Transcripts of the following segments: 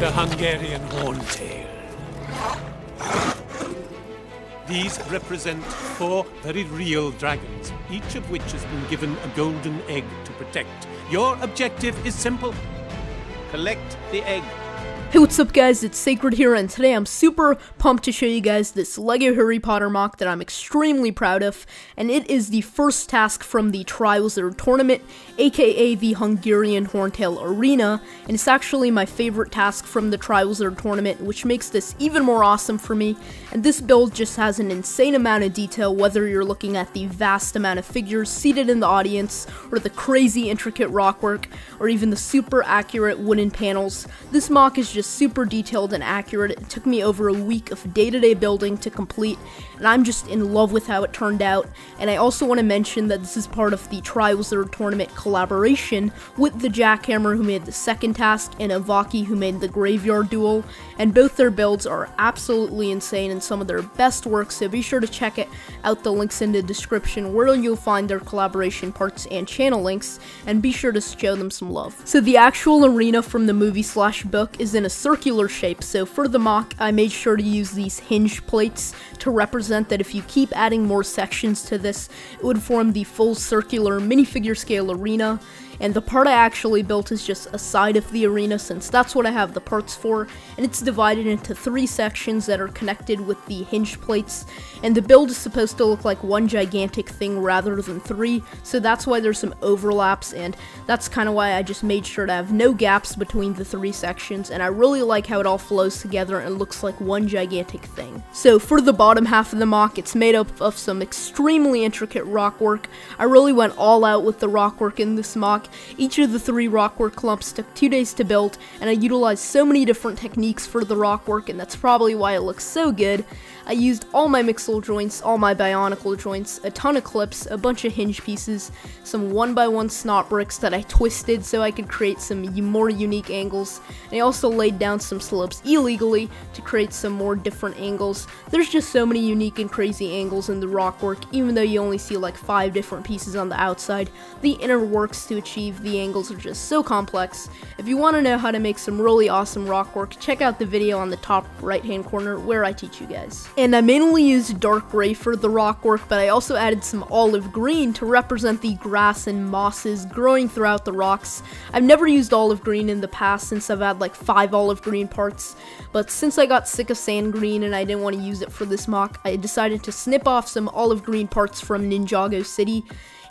the Hungarian Horntail. These represent four very real dragons, each of which has been given a golden egg to protect. Your objective is simple collect the egg. Hey what's up guys, it's Sacred here and today I'm super pumped to show you guys this LEGO Harry Potter MOC that I'm extremely proud of and it is the first task from the Triwizard Tournament, aka the Hungarian Horntail Arena, and it's actually my favorite task from the Triwizard Tournament which makes this even more awesome for me, and this build just has an insane amount of detail whether you're looking at the vast amount of figures seated in the audience, or the crazy intricate rockwork, or even the super accurate wooden panels. This Is just super detailed and accurate. It took me over a week of day-to-day building to complete, and I'm just in love with how it turned out. And I also want to mention that this is part of the Triwizard Tournament collaboration with the Jackhammer who made the second task and Avohkii who made the Graveyard Duel, and both their builds are absolutely insane and some of their best work, so be sure to check it out the links in the description where you'll find their collaboration parts and channel links, and be sure to show them some love. So the actual arena from the movie slash book is in a circular shape, so for the MOC, I made sure to use these hinge plates to represent that if you keep adding more sections to this, it would form the full circular minifigure scale arena, and the part I actually built is just a side of the arena since that's what I have the parts for, and it's divided into three sections that are connected with the hinge plates, and the build is supposed to look like one gigantic thing rather than three, so that's why there's some overlaps, and that's kind of why I just made sure to have no gaps between the three sections, and I really like how it all flows together and looks like one gigantic thing. So for the bottom half of the MOC, it's made up of some extremely intricate rock work. I really went all out with the rock work in this MOC, each of the three rockwork clumps took two days to build, and I utilized so many different techniques for the rockwork, and that's probably why it looks so good. I used all my mixel joints, all my bionicle joints, a ton of clips, a bunch of hinge pieces, some 1x1 snot bricks that I twisted so I could create some more unique angles, and I also laid down some slopes illegally to create some more different angles. There's just so many unique and crazy angles in the rockwork, even though you only see like 5 different pieces on the outside. The inner works to achieve the angles are just so complex. If you want to know how to make some really awesome rock work, check out the video on the top right hand corner where I teach you guys. And I mainly used dark gray for the rock work, but I also added some olive green to represent the grass and mosses growing throughout the rocks. I've never used olive green in the past since I've had like five olive green parts, but since I got sick of sand green and I didn't want to use it for this MOC, I decided to snip off some olive green parts from Ninjago City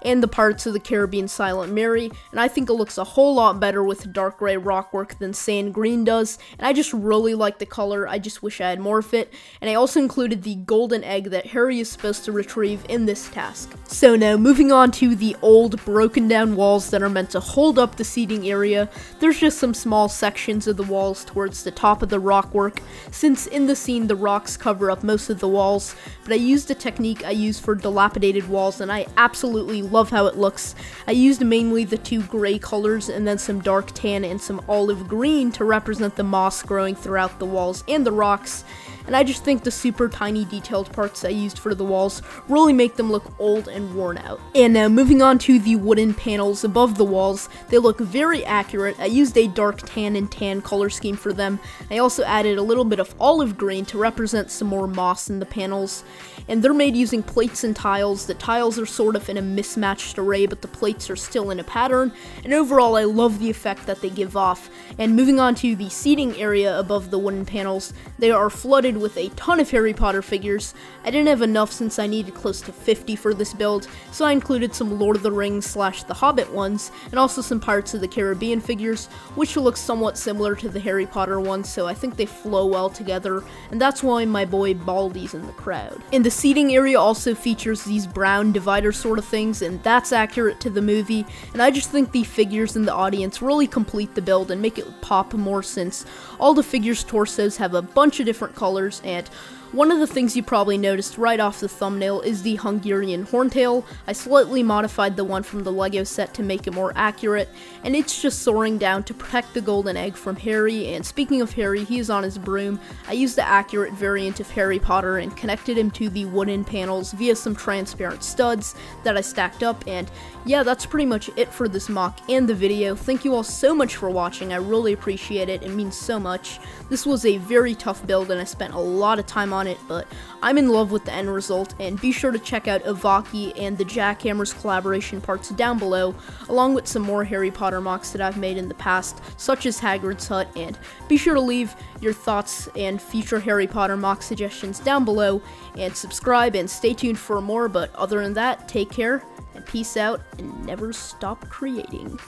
and the Pirates of the Caribbean Silent Mary, and I think it looks a whole lot better with dark gray rockwork than sand green does, and I just really like the color, I just wish I had more of it, and I also included the golden egg that Harry is supposed to retrieve in this task. So now, moving on to the old, broken down walls that are meant to hold up the seating area, there's just some small sections of the walls towards the top of the rockwork, since in the scene the rocks cover up most of the walls, but I used a technique I use for dilapidated walls, and I absolutely love how it looks. I used mainly the two gray colors and then some dark tan and some olive green to represent the moss growing throughout the walls and the rocks and I just think the super tiny detailed parts I used for the walls really make them look old and worn out. And now moving on to the wooden panels above the walls, they look very accurate. I used a dark tan and tan color scheme for them. I also added a little bit of olive green to represent some more moss in the panels, and they're made using plates and tiles. The tiles are sort of in a mismatched array, but the plates are still in a pattern, and overall I love the effect that they give off. And moving on to the seating area above the wooden panels, they are flooded with a ton of Harry Potter figures. I didn't have enough since I needed close to 50 for this build, so I included some Lord of the Rings slash The Hobbit ones, and also some Pirates of the Caribbean figures, which look somewhat similar to the Harry Potter ones, so I think they flow well together, and that's why my boy Baldy's in the crowd. And the seating area also features these brown divider sort of things, and that's accurate to the movie, and I just think the figures in the audience really complete the build and make it pop more since all the figures' torsos have a bunch of different colors and One of the things you probably noticed right off the thumbnail is the Hungarian horntail. I slightly modified the one from the LEGO set to make it more accurate, and it's just soaring down to protect the golden egg from Harry, and speaking of Harry, he is on his broom. I used the accurate variant of Harry Potter and connected him to the wooden panels via some transparent studs that I stacked up, and yeah, that's pretty much it for this MOC and the video. Thank you all so much for watching, I really appreciate it, it means so much. This was a very tough build and I spent a lot of time on it, but I'm in love with the end result, and be sure to check out Avohkii and the Jackhammers collaboration parts down below, along with some more Harry Potter MOCs that I've made in the past, such as Hagrid's Hut, and be sure to leave your thoughts and future Harry Potter MOC suggestions down below, and subscribe and stay tuned for more, but other than that, take care, and peace out, and never stop creating.